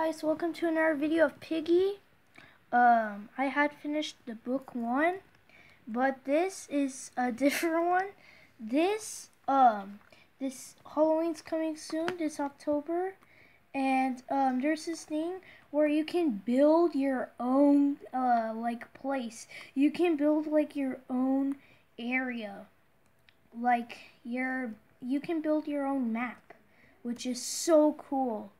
guys, welcome to another video of Piggy. Um, I had finished the book one, but this is a different one. This, um, this Halloween's coming soon, this October, and, um, there's this thing where you can build your own, uh, like, place. You can build, like, your own area. Like, your, you can build your own map, which is so cool.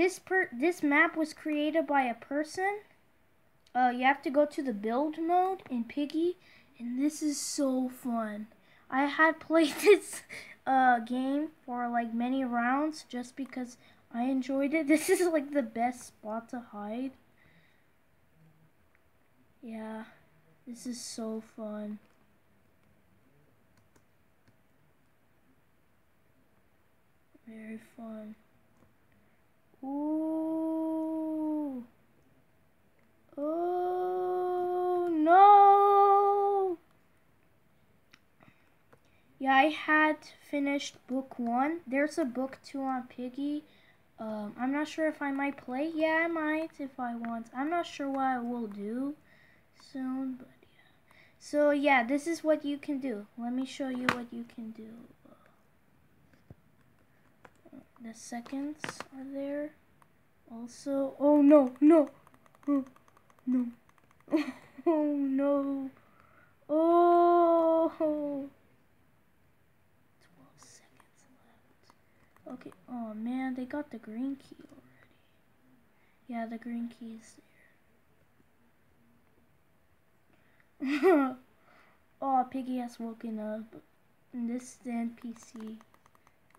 This per this map was created by a person. Uh, you have to go to the build mode in Piggy, and this is so fun. I had played this uh, game for like many rounds just because I enjoyed it. This is like the best spot to hide. Yeah, this is so fun. Very fun. Ooh. Oh no. Yeah, I had finished book one. There's a book two on Piggy. Um, I'm not sure if I might play. Yeah, I might if I want. I'm not sure what I will do soon, but yeah. So yeah, this is what you can do. Let me show you what you can do the seconds are there. Also, oh no, no, oh, no, oh no, oh, 12 seconds left. Okay, oh man, they got the green key already. Yeah, the green key is there. oh, Piggy has woken up. This is NPC.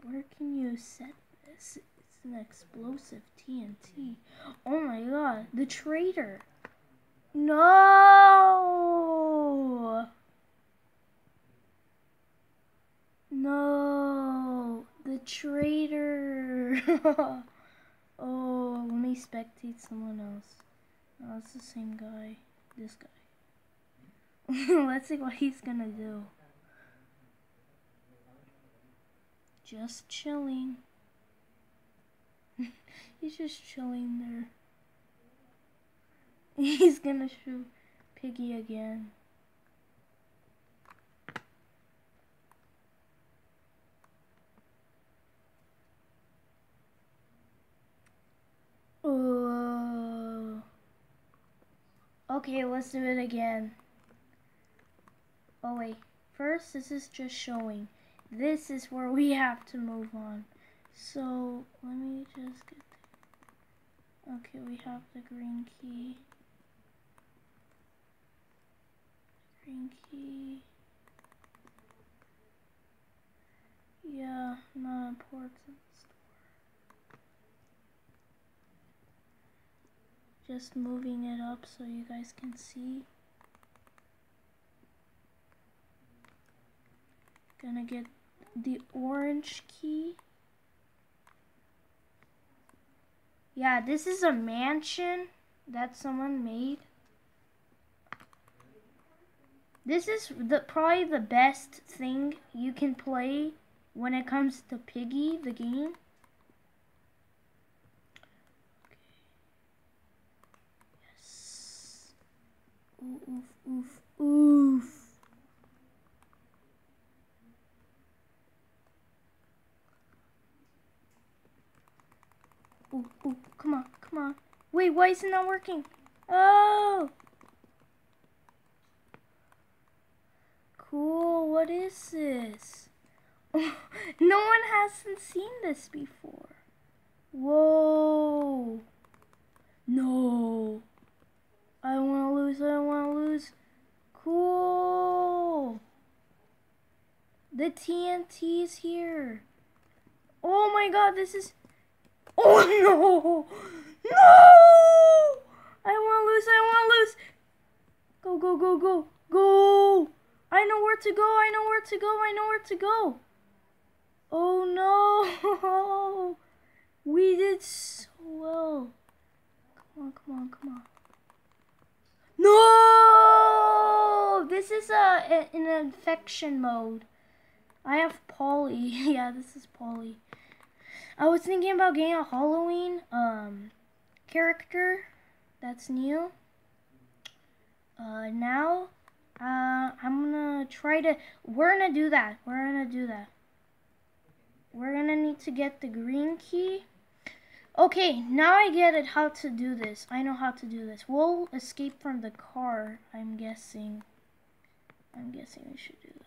Where can you set this? It's an explosive TNT. Oh my god, the traitor. No! No, the traitor. oh, let me spectate someone else. Oh, it's the same guy. This guy. Let's see what he's gonna do. Just chilling. He's just chilling there. He's gonna shoot Piggy again. Oh. Okay, let's do it again. Oh wait, first this is just showing. This is where we have to move on. So let me just get. The, okay, we have the green key. Green key. Yeah, not important store. Just moving it up so you guys can see. Gonna get the orange key. Yeah, this is a mansion that someone made. This is the probably the best thing you can play when it comes to Piggy, the game. Yes. Oof, oof, oof, oof. Come on, come on. Wait, why is it not working? Oh! Cool, what is this? no one hasn't seen this before. Whoa. No. I don't want to lose, I don't want to lose. Cool. The TNT's here. Oh my god, this is... Oh no! No! I want to lose, I want to lose. Go, go, go, go, go. I know where to go, I know where to go, I know where to go. Oh no! We did so well. Come on, come on, come on. No! This is a an infection mode. I have Polly. yeah, this is Polly. I was thinking about getting a Halloween um character that's new. Uh, now, uh, I'm gonna try to, we're gonna do that. We're gonna do that. We're gonna need to get the green key. Okay, now I get it how to do this. I know how to do this. We'll escape from the car, I'm guessing. I'm guessing we should do that.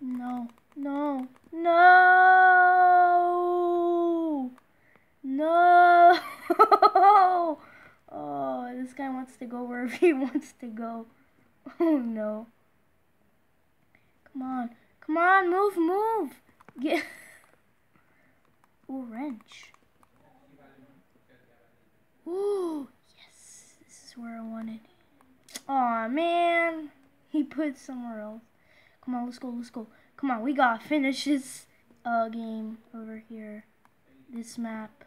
No, no, no, no. oh, this guy wants to go wherever he wants to go. Oh no. Come on, come on, move, move. Get. Ooh, wrench. Ooh, yes, this is where I wanted. Aw, man. He put somewhere else. Come on, let's go, let's go. Come on, we gotta finish this uh, game over here. This map.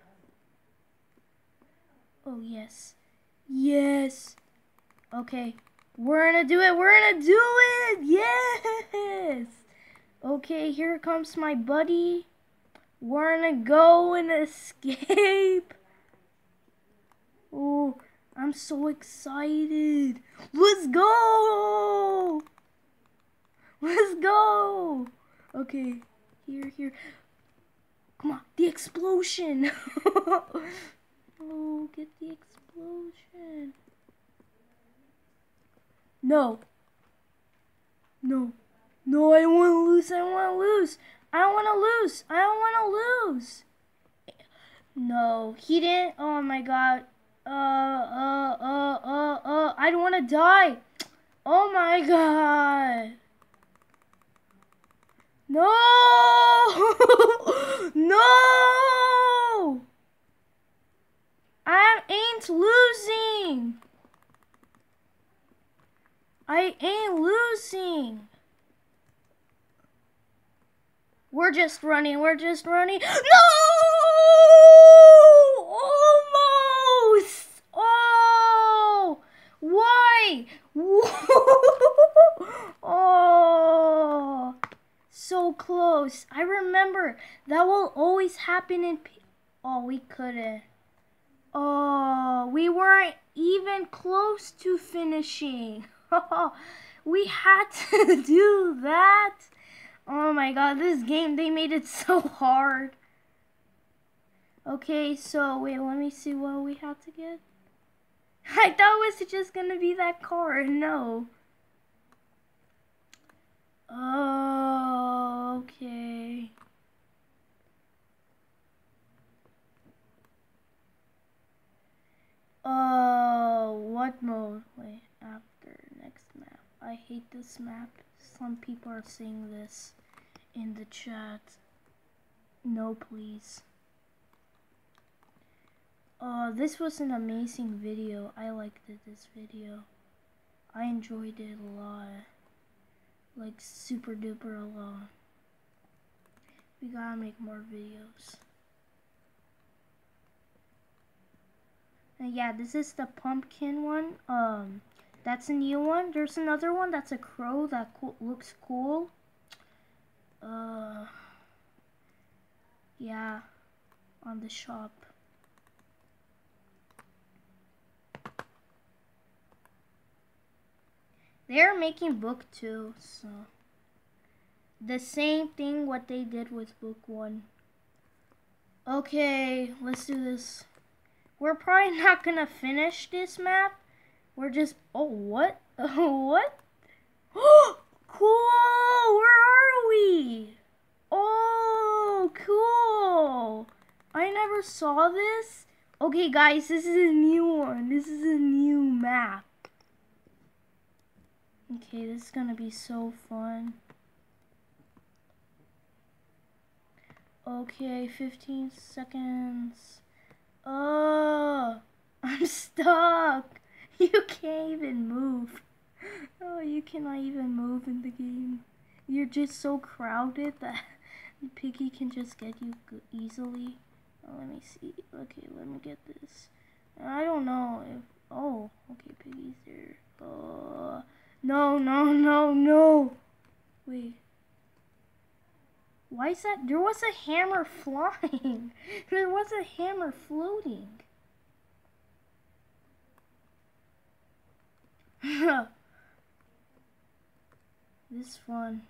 Oh, yes. Yes. Okay. We're gonna do it. We're gonna do it. Yes. Okay, here comes my buddy. We're gonna go and escape. Oh, I'm so excited. Let's go. Let's go! Okay, here, here. Come on, the explosion! oh, get the explosion. No. No. No, I don't want to lose. I don't want to lose. I don't want to lose. I don't want to lose. No, he didn't. Oh my god. Uh, uh, uh, uh, uh. I don't want to die. Oh my god. No! no! I ain't losing. I ain't losing. We're just running. We're just running. No! Almost! Oh! Why? oh! so close. I remember that will always happen in. Oh, we couldn't. Oh, we weren't even close to finishing. we had to do that. Oh my god, this game, they made it so hard. Okay, so wait, let me see what we have to get. I thought it was just gonna be that car. No. Oh, okay. Oh, what mode? Wait, after next map. I hate this map. Some people are saying this in the chat. No, please. Uh, this was an amazing video. I liked it, this video. I enjoyed it a lot like super duper a lot. We gotta make more videos. And yeah, this is the pumpkin one. Um, that's a new one. There's another one that's a crow that co looks cool. Uh, yeah, on the shop. They're making book two, so the same thing what they did with book one. Okay, let's do this. We're probably not gonna finish this map. We're just oh what? Oh what? Cool! Where are we? Oh cool! I never saw this. Okay guys, this is a new one. This is a new map. Okay, this is gonna be so fun. Okay, 15 seconds. Oh, I'm stuck. You can't even move. Oh, you cannot even move in the game. You're just so crowded that the Piggy can just get you easily. Oh, let me see. Okay, let me get this. I don't know if... Oh, okay, Piggy's there. Oh... No, no, no, no. Wait. Why is that? There was a hammer flying. there was a hammer floating. this one.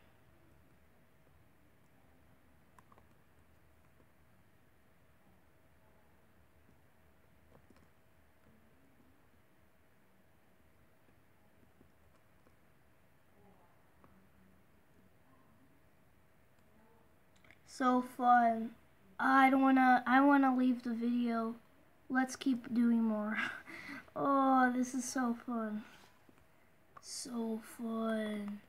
So fun. I don't wanna I wanna leave the video. Let's keep doing more. oh, this is so fun. So fun.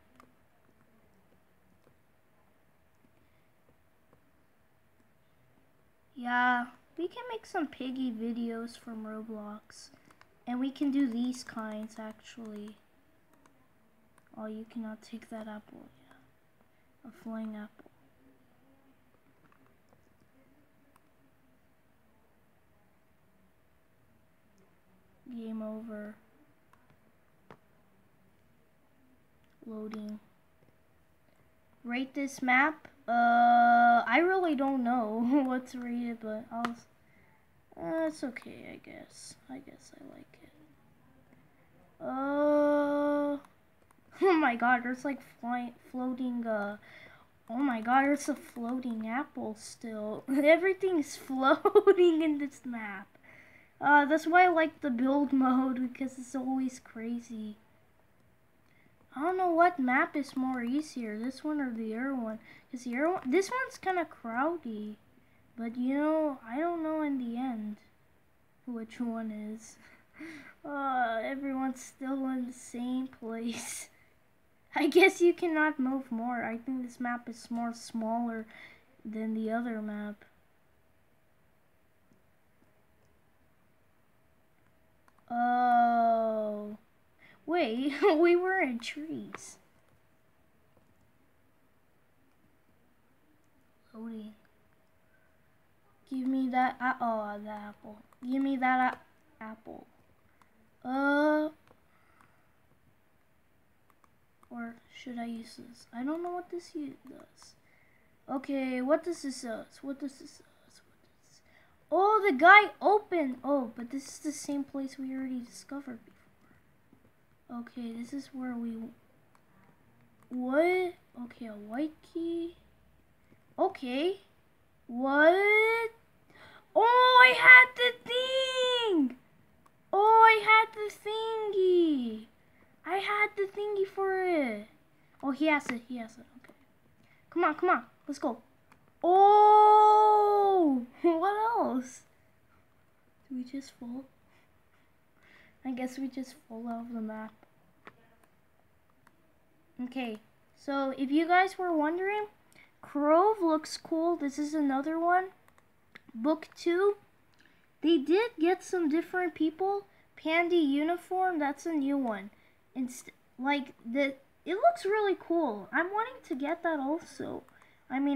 Yeah, we can make some piggy videos from Roblox. And we can do these kinds actually. Oh, you cannot take that apple. Yeah. A flying apple. Game over. Loading. Rate this map. Uh, I really don't know what to rate it, but I'll. Uh, it's okay, I guess. I guess I like it. Uh. Oh my god, there's like flying, floating, uh. Oh my god, there's a floating apple still. Everything's floating in this map. Uh, that's why I like the build mode, because it's always crazy. I don't know what map is more easier, this one or the other one. Cause the other one, this one's kind of crowdy, but you know, I don't know in the end which one is. Uh, everyone's still in the same place. I guess you cannot move more. I think this map is more smaller than the other map. Oh. Wait, we were in trees. Loading. Give me that. Uh, oh, the apple. Give me that uh, apple. Uh. Or should I use this? I don't know what this does. Okay, what does this does? What does this does? What does Oh, the guy opened. Oh, but this is the same place we already discovered before. Okay, this is where we... What? Okay, a white key. Okay. What? Oh, I had the thing! Oh, I had the thingy. I had the thingy for it. Oh, he has it. He has it. Okay. Come on, come on. Let's go. Oh! What else? Do we just fall? I guess we just fall off the map. Okay, so if you guys were wondering, Crove looks cool. This is another one. Book 2. They did get some different people. Pandy Uniform, that's a new one. It's like the it looks really cool. I'm wanting to get that also. I mean